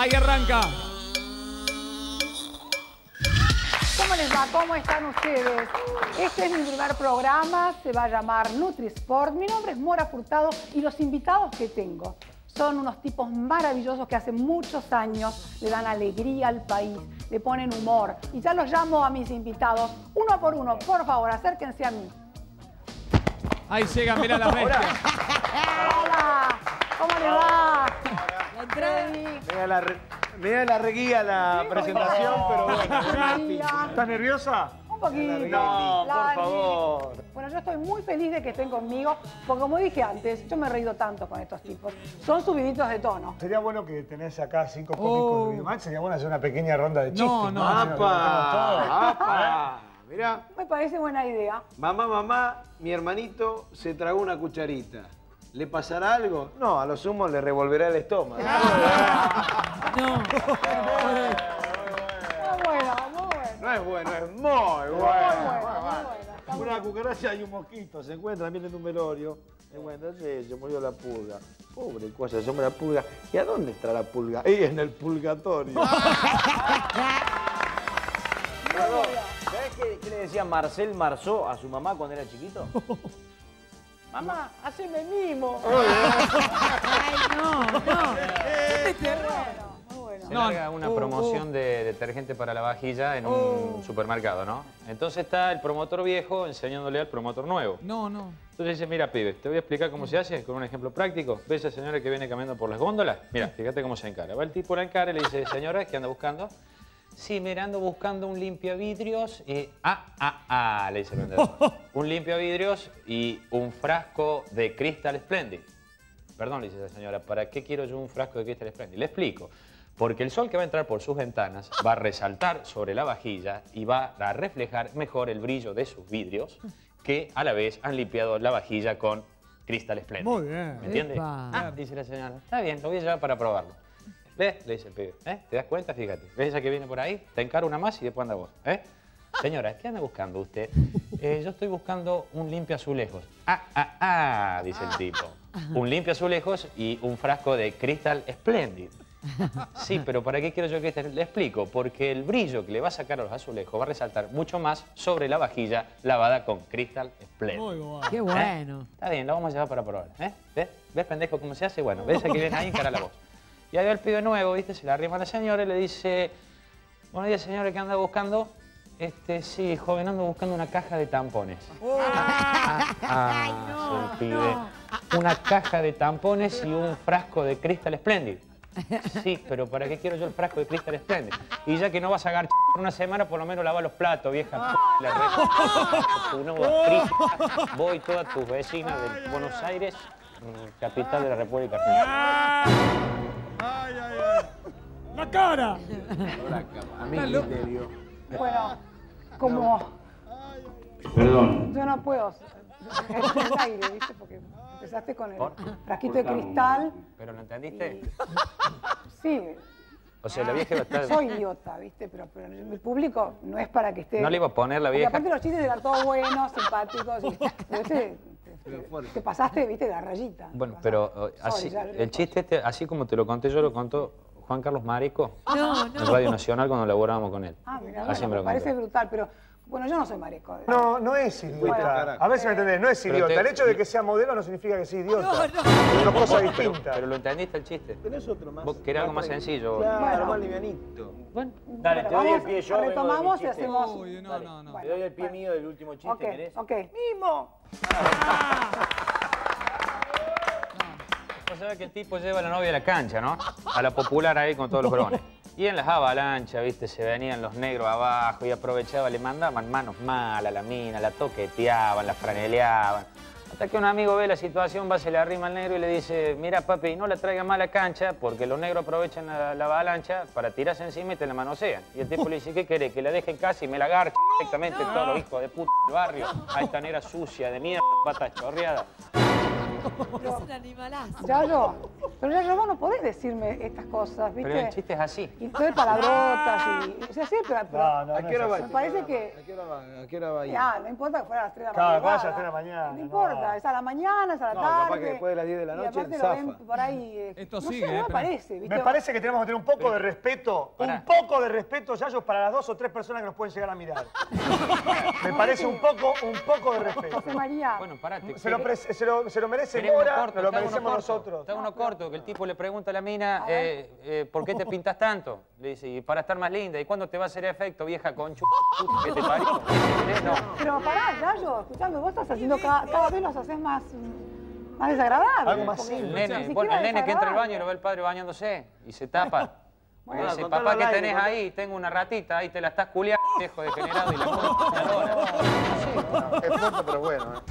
Ahí arranca. ¿Cómo les va? ¿Cómo están ustedes? Este es mi primer programa, se va a llamar NutriSport. Mi nombre es Mora Furtado y los invitados que tengo son unos tipos maravillosos que hace muchos años le dan alegría al país, le ponen humor. Y ya los llamo a mis invitados, uno por uno. Por favor, acérquense a mí. Ahí llegan, mira las bestias. Hola, ¿cómo les va? Mira la, re- mira la reguía la presentación, pero bueno. ¿Estás nerviosa? Un poquito. No, por favor. Bueno, yo estoy muy feliz de que estén conmigo, porque como dije antes, yo me he reído tanto con estos tipos. Son subiditos de tono. Sería bueno que tenés acá cinco Oh. cómicos de Videomatch, sería bueno hacer una pequeña ronda de chistes. No, no. ¡Apa! ¡Apa! Mirá, Me parece buena idea. mamá, mamá, mi hermanito se tragó una cucharita. ¿Le pasará algo? No, a lo sumo le revolverá el estómago. Muy bueno, muy bueno. No es bueno, es muy Muy bueno. muy bueno. Una cucaracha y un mosquito se encuentran bien en un velorio. Entonces se murió la pulga. Pobre cosa, se la pulga. ¿Y a dónde está la pulga? Y en el purgatorio. ¿Sabés qué, qué le decía Marcel Marceau a su mamá cuando era chiquito? Mamá, haceme mimo. No, no. Bueno, muy bueno. Se No, larga una uh, promoción de detergente para la vajilla en un supermercado, ¿no? Entonces está el promotor viejo enseñándole al promotor nuevo. No, no. Entonces dice, mira, pibe, te voy a explicar cómo se hace con un ejemplo práctico. ¿Ves a esa señora que viene caminando por las góndolas? Mira, fíjate cómo se encara. Va el tipo, la encara y le dice, señora, ¿qué anda buscando? Sí, mira, ando buscando un limpiavidrios y... Ah, ah, ah, le dice el vendedor. un limpiavidrios y un frasco de Crystal Splendid. Perdón, le dice la señora, ¿para qué quiero yo un frasco de Crystal Splendid? Le explico. Porque el sol que va a entrar por sus ventanas va a resaltar sobre la vajilla y va a reflejar mejor el brillo de sus vidrios que a la vez han limpiado la vajilla con Crystal Splendid. Muy bien. ¿Me entiende? Epa. Ah, dice la señora. Está bien, lo voy a llevar para probarlo. ¿Ves? Le dice el pibe. ¿Eh? ¿Te das cuenta? Fíjate. ¿Ves esa que viene por ahí? Te encara una más y después anda vos. ¿Eh? Señora, ¿qué anda buscando usted? "Eh, yo estoy buscando un limpio azulejos. Ah, ah, ah, dice el tipo. Un limpio azulejos y un frasco de Crystal Splendid. Sí, pero ¿para qué quiero yo que este? Le explico, porque el brillo que le va a sacar a los azulejos va a resaltar mucho más sobre la vajilla lavada con Crystal Splendid. Muy bueno. Qué bueno. Está bien, lo vamos a llevar para probar. ¿eh? ¿Ves? ¿Ves, pendejo, cómo se hace? Bueno, ves que viene ahí, encara la voz. Y ahí va el pibe nuevo, ¿viste? Se le arrima a la señora y le dice, buenos días, señora, ¿qué anda buscando? Este, sí, joven, ando buscando una caja de tampones. Ah, ah, pibe. Una caja de tampones y un frasco de Crystal Splendid. Sí, pero ¿para qué quiero yo el frasco de Crystal Splendid? Y ya que no vas a agarrar por una semana, por lo menos lava los platos, vieja. p- La. Tu nueva. Voy todas tus vecinas de Buenos Aires, mm, capital de la República Argentina. Ay, ay, ay. La cara. A mi criterio. Bueno, como Perdón. yo no puedo es el aire, ¿viste? Porque empezaste con el ¿Por? frasquito de cristal. ¿Pero lo entendiste? Sí, O sea, la vieja iba a estar... soy idiota, ¿viste? Pero, pero el público no es para que esté... No le iba a poner la Porque vieja... aparte los chistes eran todos buenos, simpáticos. Y, pero te, te pasaste, viste, la rayita. Bueno, pero así, Sorry, el chiste este, así como te lo conté yo, lo contó Juan Carlos Marico No, en. Radio Nacional cuando laborábamos con él. Ah, mira, bueno, me me lo parece brutal, pero bueno, yo no soy mareco. No, no es idiota. carajo. A ver si me entendés, no es idiota. te- El hecho de que sea modelo no significa que sea idiota. No, no. Es una cosa Pero, distinta. pero lo entendiste el chiste. ¿Tenés otro más? Vos querés algo más sencillo. Claro, Bueno. más livianito. Bueno, Dale, te Bueno, doy el pie yo. Retomamos y hacemos... Uy, no, no, no. Te doy el pie mío del último chiste, Ok, ¿querés? ok. ¡Mimo! Vos sabés que el tipo lleva a la novia a la cancha, ¿no? A la popular ahí con todos los brones. Y en las avalanchas, viste, se venían los negros abajo y aprovechaba, le mandaban manos malas a la mina, la toqueteaban, la franeleaban. Hasta que un amigo ve la situación, va, se le arrima al negro y le dice, mira papi, no la traiga más a la cancha porque los negros aprovechan la, la avalancha para tirarse encima y te la manosean. Y el tipo le dice, ¿qué querés? Que la deje en casa y me la garche directamente todos los hijos de puta del barrio. A esta negra sucia, de mierda, patas chorreadas. Es un animalazo. Yayo, pero Yayo, vos no podés decirme estas cosas, ¿viste? Pero el chiste es así. Y todo de palabrotas y... O sea, sí, pero... pero- No, no, ¿A no qué hora va? Me parece que- ¿A qué hora va? ¿A qué hora va ahí? Ah, no importa que fuera a las 3 de la Claro, mañana. que vaya a las 3 de la mañana, No no. importa, es a la mañana, es a la No, tarde. capaz que después de las 10 de la y noche aparte lo zafa. ven por ahí. eh, Esto no sigue, sé, no me parece, ¿viste? Me parece que tenemos que tener un poco de respeto, un poco de respeto, Yayo, para las dos o tres personas que nos pueden llegar a mirar. Me parece un poco, un poco de respeto. José María. Bueno, parate. Se lo, se lo merece Mora, corto, lo merecemos corto, nosotros. Hago uno corto, que el tipo le pregunta a la mina, eh, eh, ¿por qué te pintas tanto? Le dice, y para estar más linda. ¿Y cuándo te va a hacer efecto, vieja conchu? ¿Qué te parió? ¿Entendés? No. Pero pará, Yayo, escuchame, vos estás haciendo cada, cada vez los haces más, más desagradables. Algo más simple. bueno, el nene que entra al desagradable. baño y lo ve el padre bañándose y se tapa. Bueno, dice, papá, ¿qué tenés ahí? Tengo una ratita, ahí te la estás culiando, viejo degenerado y la concha de la lora. Es fuerte, pero bueno. ¿eh?